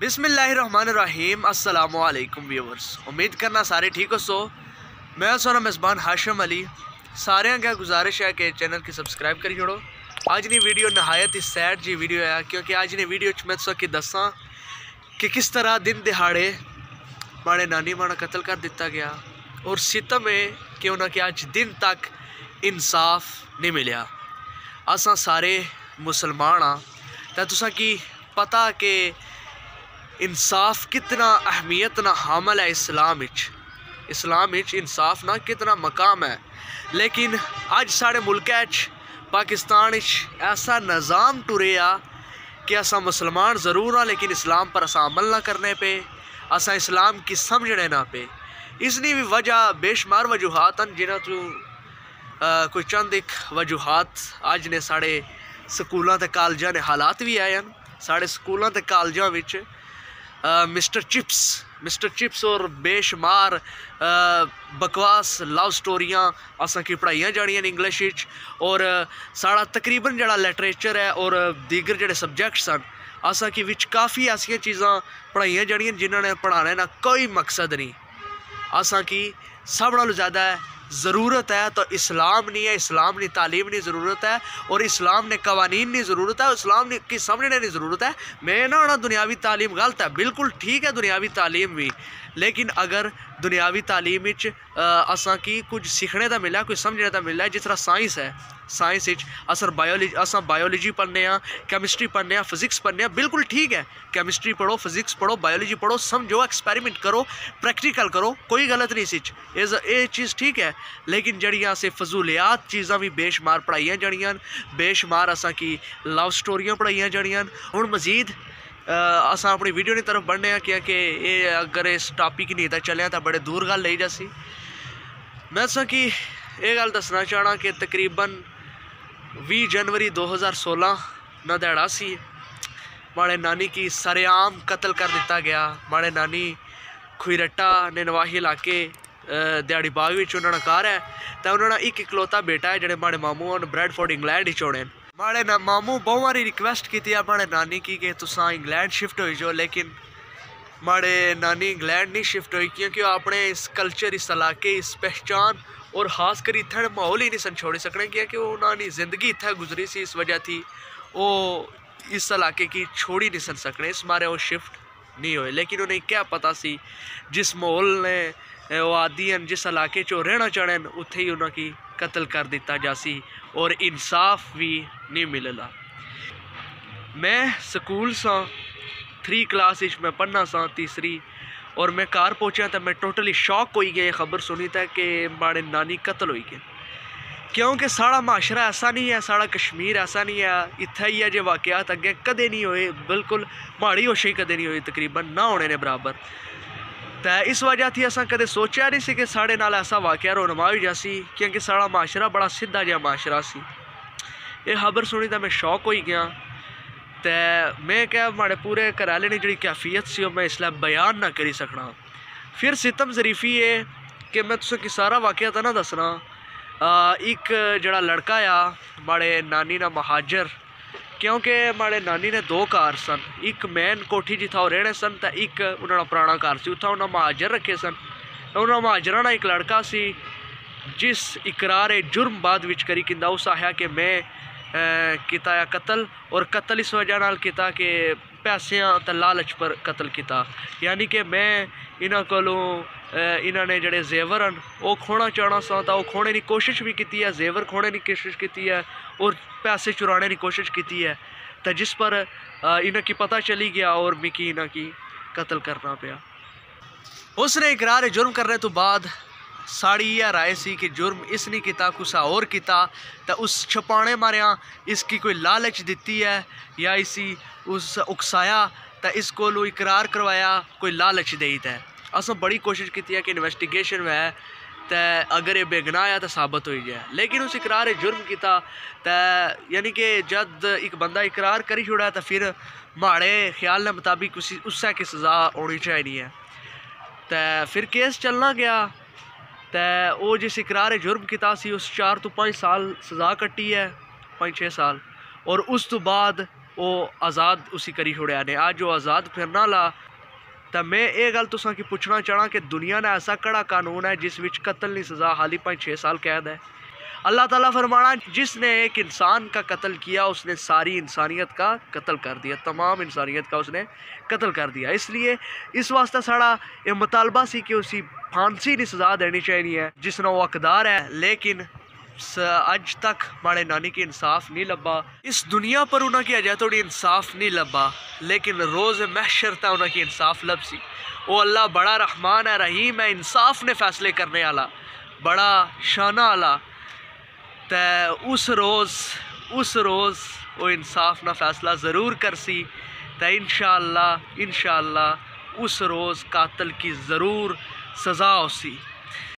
बिसमीम असलकुम व्यूवर्स। उम्मीद करना सारे ठीक हो, सो मैं सोना मेज़बान हाशम अली। सारे क्या गुजारिश है कि चैनल की सब्सक्राइब करी छोड़ो। अज नी वीडियो नहायत ही सैड जी वीडियो है, क्योंकि अज नी वीडियो मैं तुसा दसा कि किस तरह दिन दिहाड़े माड़े नानी माड़ा कत्ल कर दिता गया और सितम है कि उन्होंने अज दिन तक इंसाफ नहीं मिले असा सारे मुसलमान हाँ तो तुसा की पता कि इंसाफ कितना अहमियत ना हामल है इस्लाम इस्लाम इंसाफ ना कितना मकाम है। लेकिन अज साढ़े मुल्क पाकिस्तान ऐसा निज़ाम टुरिया कि असा मुसलमान ज़रूर हाँ लेकिन इस्लाम पर असा अमल ना करने पे, असा इस्लाम की समझने ना पे। इसकी भी वजह बेशुमार वजूहत हैं जिन्हों तू कोई चंद एक वजूहत अज ने साढ़े स्कूलों के कॉलेजा ने हालात भी आए हैं साढ़े स्कूलों के कॉलेजा मिस्टर चिप्स मिस्टर चिप्स और बेशुमार बकवास लव स्टोरियाँ असा की पढ़ाइया जानियाँ इंग्लिश और साढ़ा तकरीबन जड़ा लिटरेचर है और दीगर जड़े सब्जैक्ट्स हैं असा की विच काफ़ी ऐसिया चीज़ा पढ़ाइया जानियाँ जिन्होंने पढ़ाने का कोई मकसद नहीं असा की सब नालों ज़्यादा ज़रूरत है तो इस्लाम नहीं है, इस्लाम ने तालीम नहीं ज़रूरत है, और इस्लाम ने कवानीन नहीं ज़रूरत है, इस्लाम की समझने नहीं ज़रूरत है। मैं ना होना दुनियावी तालीम गलत है, बिल्कुल ठीक है दुनियावी तालीम भी, लेकिन अगर दुनियावी तालीम असा की कुछ सीखने का मिला, कुछ समझने का मिला, जिस तरह साइंस है। साइंस असर बायोलॉजी अस बायोलॉजी पढ़ने कैमिस्ट्री पढ़ने फिजिक्स पढ़ने बिल्कुल ठीक है। कैमिस्ट्री पढ़ो फिजिक्स पढ़ो बायोलॉजी पढ़ो, समझो एक्सपेरिमेंट करो प्रैक्टिकल करो, कोई गलत नहीं ये चीज़ ठीक है, लेकिन जड़िया से फजूलियात चीज़ा भी बेशुमार पढ़ाइया जानियाँ बेशुमार असा की लव स्टोरियाँ पढ़ाइया जानियाँ हूँ मजीद असा अपनी वीडियो की तरफ़ बढ़ने क्योंकि ये अगर इस टॉपिक नहीं था चलिया तो बड़े दूर गल ले जासी मैं दसा कि यह गल दसना चाहना कि तकरीबन भी जनवरी 2016 ना दिहाड़ा सी माड़े नानी की सरेआम कत्ल कर दिता गया माड़े नानी खुईरट्टा ने नवाही इलाके दिहाड़ी बाग उन्होंने घर है तो उन्होंने एक इकलौता बेटा है जोड़े माड़े मामू ब्रैडफोर्ड इंग्लैंड ही चोड़े माड़े ना, मामू बहुत बारी रिक्वेस्ट की माड़े नानी की कि तुसा इंग्लैंड शिफ्ट हो जाओ, लेकिन माड़े नानी इंग्लैंड नहीं शिफ्ट हुई, क्योंकि अपने इस कल्चर इस इलाके, इस पहचान और खास कर इतना माहौल ही नहीं सन छोड़ सकने, क्योंकि उन्होंने ज़िंदगी इतना गुजरी सी, इस वजह थी, वो इस इलाके की छोड़ नहीं सन सकने, इस मारे वो शिफ्ट नहीं हुए। लेकिन उन्हें क्या पता सी, जिस माहौल ने, वो आदि जिस इलाके चो रहना चाहने उत्थे ही उन्होंने कत्ल कर दिता जासी और इंसाफ भी नहीं मिलला। मैं स्कूल सा, थ्री क्लास मैं पढ़ना सा तीसरी, और मैं कार पहुँचा तो मैं टोटली शॉक हो गया। खबर सुनी था कि माड़े नानी कत्ल हो गए क्योंकि साढ़ा माशरा ऐसा नहीं है, साढ़ा कश्मीर ऐसा नहीं है इतना ही है जो वाकयात अगे कदे नहीं होए, बिल्कुल माड़ी होशी कदे नहीं हुई, तकरीबन ना होने ने बराबर। तो इस वजह थी असा कदे सोचा नहीं कि साढ़े नाल ऐसा वाकया रोनमा हो जासी क्योंकि साढ़ा माशरा बड़ा सीधा जहा माशरा सी ये खबर सुनी तो मैं शौक हो गया तो मैं क्या माड़े पूरे घराले ने जी कैफियत सी मैं इसलिए बयान ना करी सकना फिर सितम जरीफी है कि मैं तुसें सारा वाकया तो ना दसना एक जड़ा लड़का आ माड़े नानी ना महाजर क्योंकि माड़े नानी ने दो घर सन एक मैन कोठी जिथा वो रहने सन तो एक उन्होंने पुराना घर से उत्था उन्होंने महाजर रखे सन उन्होंने महाजर ना एक लड़का सी जिस इकरार जुर्म बाद विच करी किंदा उस आया कि मैं किता कत्ल और कत्ल इस वजह पैसों तो लालच पर कत्ल किया यानी कि मैं इन्हों को इन्होंने जड़े जेवर हैं वो खोना चाहना सा तो खोने की कोशिश भी की है जेवर खोने की कोशिश की है और पैसे चुराने की कोशिश की है तो जिस पर इन्हें की पता चली गया और मिकी इन्हें की कत्ल करना पाया उसने इकरार जुर्म करने तो बाद यह राय सी कि जुर्म इसने किया कुसा और किया तो उस छपाने मारिया इसकी कोई लालच दी है, या इसी उस उकसाया तो इसको इकरार करवाया, कोई लालच दी है अस बड़ी कोशिश की है कि इन्वेस्टिगेशन है तो अगर ये बेगना आया तो साबित हो जाए। लेकिन उस इकरार जुर्म किया तो यानी कि जब एक बंदा इकरार करी छोड़ा तो फिर माड़े ख्याल के मुताबिक उसी, उससे की सज़ा होनी चाहिए है। तो फिर केस चलना गया तो वो जिस इकरार जुर्म किया उस चार तो पाँच साल सज़ा कट्टी है, पाँच छः साल। और उस तो बाद वो आज़ाद उसी करी छोड़ा ने। अज वो आज़ाद फिरना ला तो मैं ये गल तुसा कि पूछना चाहना कि दुनिया ने ऐसा कड़ा कानून है जिस विच कत्ल नहीं सज़ा हाली पाँच छः साल कैद है? अल्लाह ताला फरमाना जिसने एक इंसान का कत्ल किया, उसने सारी इंसानियत का कत्ल कर दिया, तमाम इंसानियत का उसने कत्ल कर दिया। इसलिए इस वास्ते साड़ा ये मुतालबा सी कि उसी फांसी की सज़ा देनी चाहिए जिसना वो अकदार है, लेकिन अज तक माड़े नानी की इंसाफ नहीं लब्बा इस दुनिया पर उन्होंने अजय थोड़ी इंसाफ नहीं लब्बा लेकिन रोज़ महशर था उन्होंने इंसाफ लब सी वो अल्लाह बड़ा रहमान है, रहीम है, इंसाफ ने फैसले करने वाला बड़ा शाना वाला तो उस रोज़ उस रोज़ वो इंसाफ ना फैसला ज़रूर कर सी तो इन इन उस रोज़ कातल की ज़रूर सज़ा हो सी।